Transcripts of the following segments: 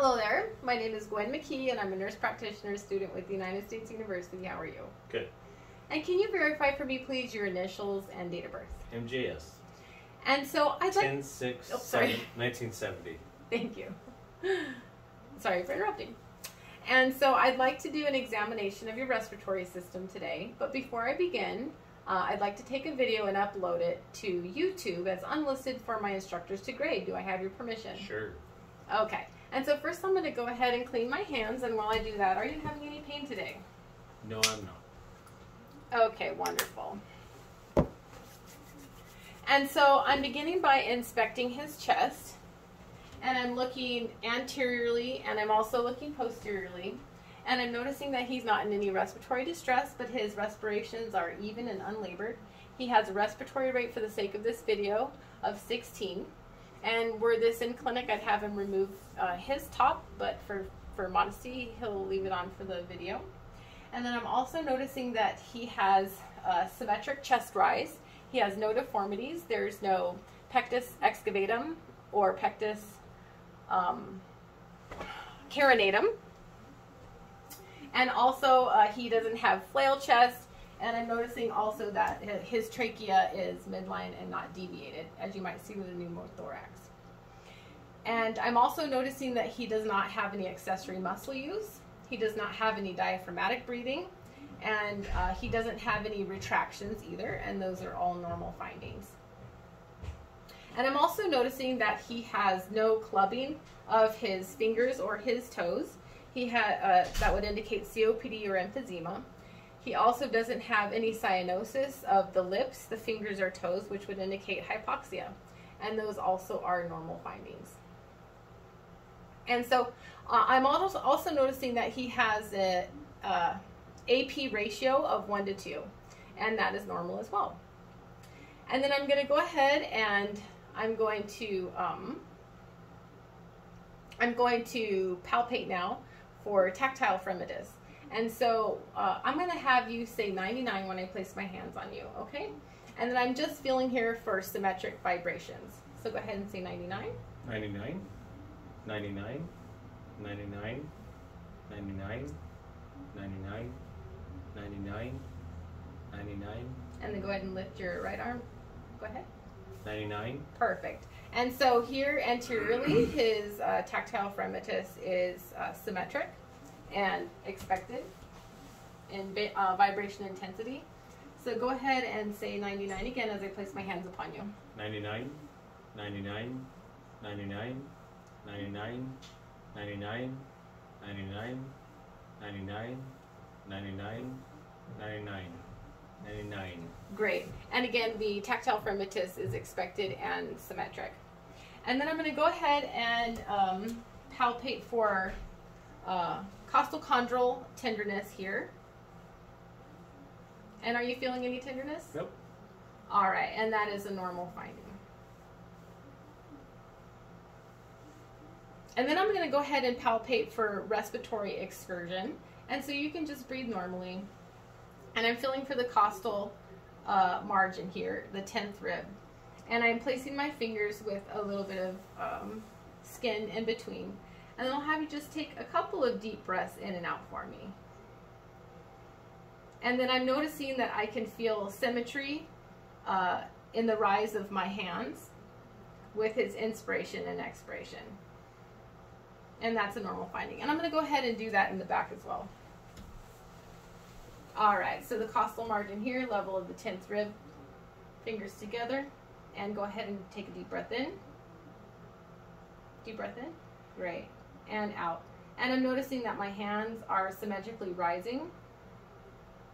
Hello there. My name is Gwen McKee, and I'm a nurse practitioner student with the United States University. How are you? Good. And can you verify for me, please, your initials and date of birth? MJS. And so I'd like. 10 6 Oh, sorry. 7, 1970. Thank you. Sorry for interrupting. And so I'd like to do an examination of your respiratory system today. But before I begin, uh, I'd like to take a video and upload it to YouTube as unlisted for my instructors to grade. Do I have your permission? Sure. Okay. And so first I'm going to go ahead and clean my hands. And while I do that, are you having any pain today? No, I'm not. Okay, wonderful. And so I'm beginning by inspecting his chest. And I'm looking anteriorly and I'm also looking posteriorly. And I'm noticing that he's not in any respiratory distress, but his respirations are even and unlabored. He has a respiratory rate for the sake of this video of 16. And were this in clinic, I'd have him remove uh, his top, but for, for modesty, he'll leave it on for the video. And then I'm also noticing that he has a symmetric chest rise. He has no deformities. There's no pectus excavatum or pectus um, carinatum. And also, uh, he doesn't have flail chest. And I'm noticing also that his trachea is midline and not deviated, as you might see with a pneumothorax. And I'm also noticing that he does not have any accessory muscle use. He does not have any diaphragmatic breathing. And uh, he doesn't have any retractions either. And those are all normal findings. And I'm also noticing that he has no clubbing of his fingers or his toes. He had uh, that would indicate COPD or emphysema. He also doesn't have any cyanosis of the lips, the fingers, or toes, which would indicate hypoxia. And those also are normal findings. And so uh, I'm also, also noticing that he has a, uh, AP ratio of 1 to 2, and that is normal as well. And then I'm going to go ahead and I'm going to um, I'm going to palpate now for tactile fremitus. And so uh, I'm going to have you say 99 when I place my hands on you, okay? And then I'm just feeling here for symmetric vibrations. So go ahead and say 99. 99. 99. 99. 99. 99. 99. 99. And then go ahead and lift your right arm. Go ahead. 99. Perfect. And so here anteriorly, his uh, tactile fremitus is uh, symmetric and expected in uh, vibration intensity. So go ahead and say 99 again as I place my hands upon you. 99, 99, 99, 99, 99, 99, 99, 99, 99. Great. And again, the tactile fremitus is expected and symmetric. And then I'm going to go ahead and um, palpate for uh, costochondral tenderness here. And are you feeling any tenderness? Nope. All right, and that is a normal finding. And then I'm going to go ahead and palpate for respiratory excursion. And so you can just breathe normally. And I'm feeling for the costal uh, margin here, the 10th rib. And I'm placing my fingers with a little bit of um, skin in between. And I'll have you just take a couple of deep breaths in and out for me. And then I'm noticing that I can feel symmetry uh, in the rise of my hands with his inspiration and expiration. And that's a normal finding. And I'm going to go ahead and do that in the back as well. All right, so the costal margin here, level of the 10th rib, fingers together, and go ahead and take a deep breath in. Deep breath in. Great. And out. And I'm noticing that my hands are symmetrically rising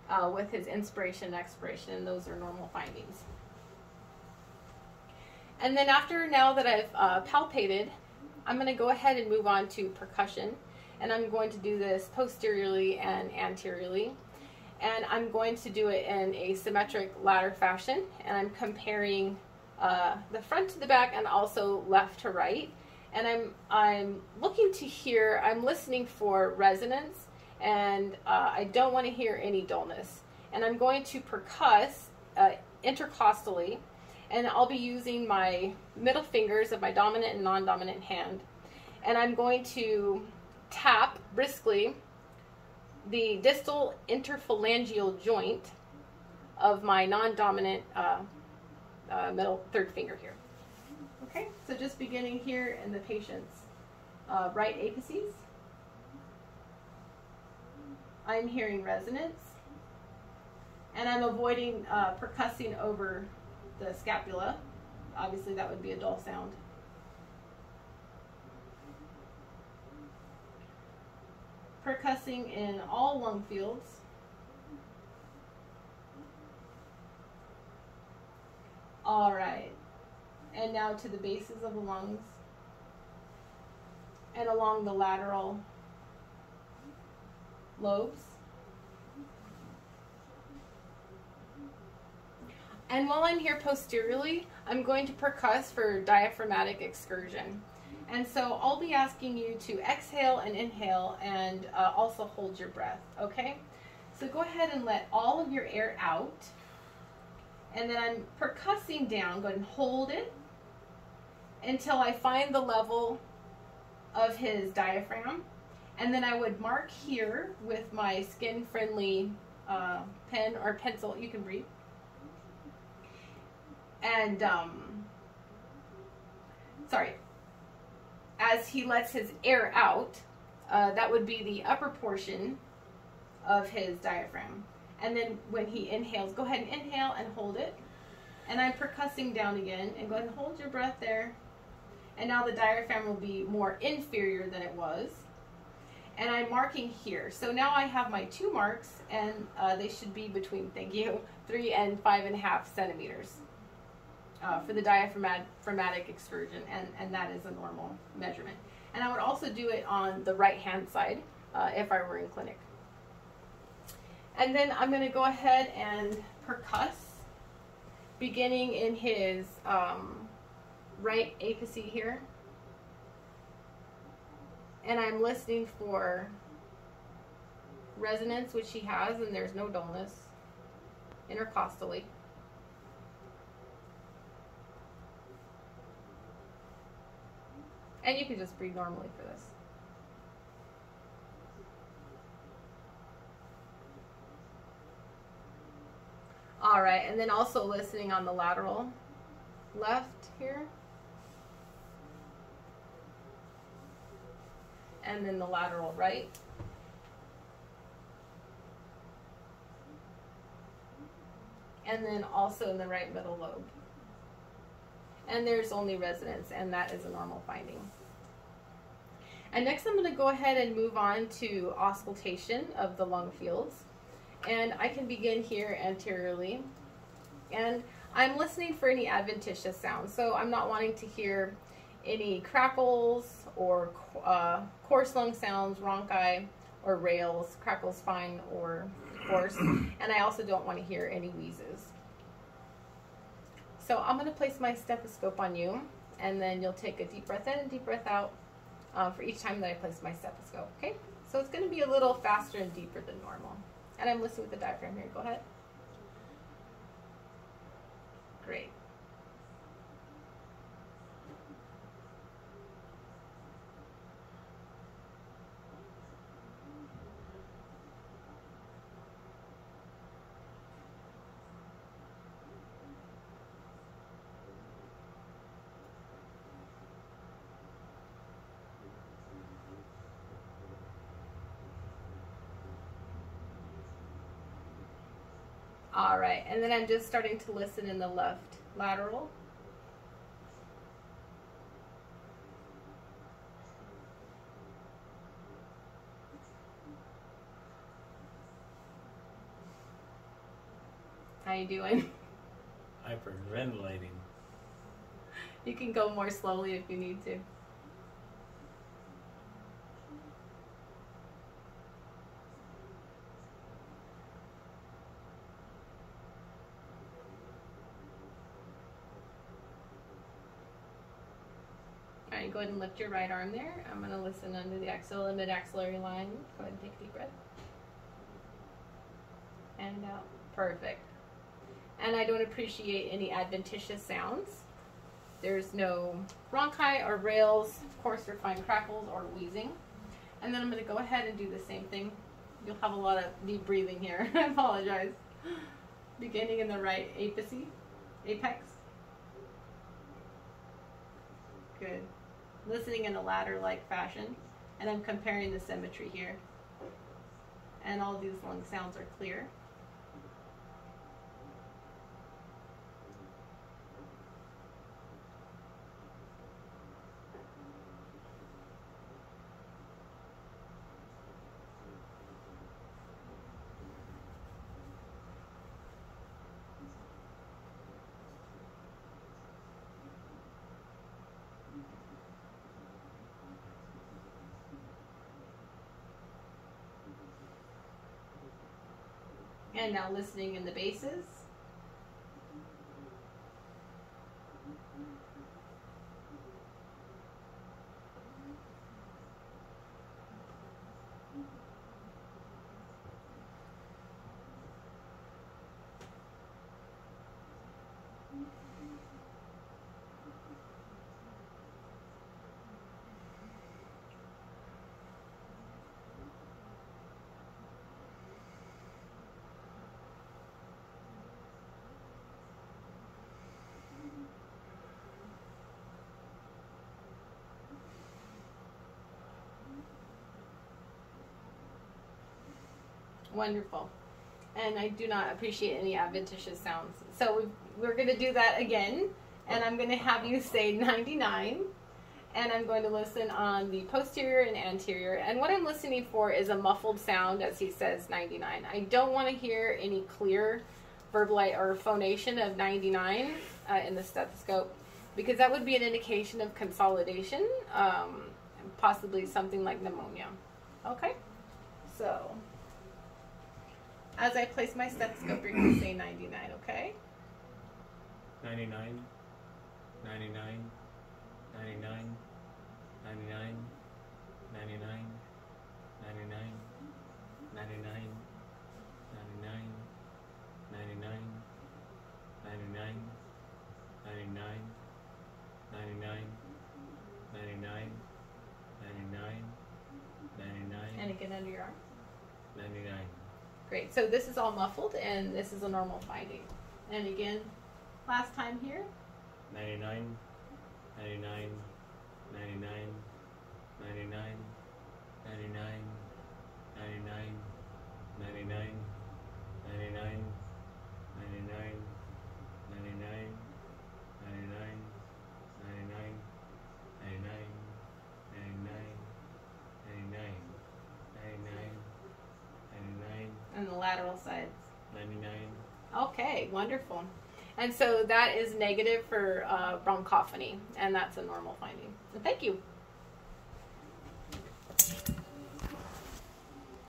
uh, with his inspiration and expiration, and those are normal findings. And then after now that I've uh, palpated, I'm going to go ahead and move on to percussion. And I'm going to do this posteriorly and anteriorly. And I'm going to do it in a symmetric ladder fashion. And I'm comparing uh, the front to the back and also left to right. And I'm, I'm looking to hear, I'm listening for resonance and uh, I don't want to hear any dullness. And I'm going to percuss uh, intercostally, and I'll be using my middle fingers of my dominant and non-dominant hand. and I'm going to tap briskly the distal interphalangeal joint of my non-dominant uh, uh, middle third finger here. Okay, so just beginning here in the patient's uh, right apices. I'm hearing resonance, and I'm avoiding uh, percussing over the scapula. Obviously, that would be a dull sound. Percussing in all lung fields. All right. And now to the bases of the lungs and along the lateral lobes. And while I'm here posteriorly, I'm going to percuss for diaphragmatic excursion. And so I'll be asking you to exhale and inhale and uh, also hold your breath, okay? So go ahead and let all of your air out. And then I'm percussing down. Go ahead and hold it until I find the level of his diaphragm. And then I would mark here with my skin friendly uh, pen or pencil. You can breathe. And, um, sorry, as he lets his air out, uh, that would be the upper portion of his diaphragm. And then when he inhales, go ahead and inhale and hold it. And I'm percussing down again. And go ahead and hold your breath there. And now the diaphragm will be more inferior than it was. And I'm marking here. So now I have my two marks, and uh, they should be between, thank you, three and five and a half centimeters uh, for the diaphragmatic excursion, and, and that is a normal measurement. And I would also do it on the right hand side uh, if I were in clinic. And then I'm going to go ahead and percuss, beginning in his um, right apice here. And I'm listening for resonance, which he has, and there's no dullness intercostally. And you can just breathe normally for this. All right, and then also listening on the lateral left here. And then the lateral right. And then also in the right middle lobe. And there's only resonance, and that is a normal finding. And next I'm going to go ahead and move on to auscultation of the lung fields. And I can begin here anteriorly. And I'm listening for any adventitious sounds. So I'm not wanting to hear any crackles or uh, coarse lung sounds, rhonchi or rales. Crackles fine or coarse. and I also don't want to hear any wheezes. So I'm going to place my stethoscope on you, and then you'll take a deep breath in and deep breath out uh, for each time that I place my stethoscope, okay? So it's going to be a little faster and deeper than normal. And I'm listening with the diaphragm here. Go ahead. Great. All right, and then I'm just starting to listen in the left lateral. How you doing? Hyperventilating. You can go more slowly if you need to. Go ahead and lift your right arm there. I'm going to listen under the axilla and mid-axillary line. Go ahead and take a deep breath. And out. Perfect. And I don't appreciate any adventitious sounds. There's no bronchi or rales, coarse or fine crackles or wheezing. And then I'm going to go ahead and do the same thing. You'll have a lot of deep breathing here. I apologize. Beginning in the right apice, apex. Good. Listening in a ladder-like fashion. And I'm comparing the symmetry here. And all these long sounds are clear. And now listening in the bases. Wonderful. And I do not appreciate any adventitious sounds. So we're going to do that again. And I'm going to have you say 99. And I'm going to listen on the posterior and anterior. And what I'm listening for is a muffled sound as he says 99. I don't want to hear any clear verbalite or phonation of 99 uh, in the stethoscope because that would be an indication of consolidation, um, possibly something like pneumonia. Okay? As I place my stethoscope, you're going to say 99, okay? 99, 99, 99, 99, 99, 99, 99, 99, 99, 99, 99, 99, 99, 99, 99. And again under your arm. 99. Great. So this is all muffled, and this is a normal finding. And again, last time here. 99, 99, 99, 99, 99, 99, 99, 99, 99, 99, 99, 99, 99, 99, 99, 99, And the lateral sides. 99. Okay, wonderful. And so that is negative for uh, bronchophony, and that's a normal finding. So thank you.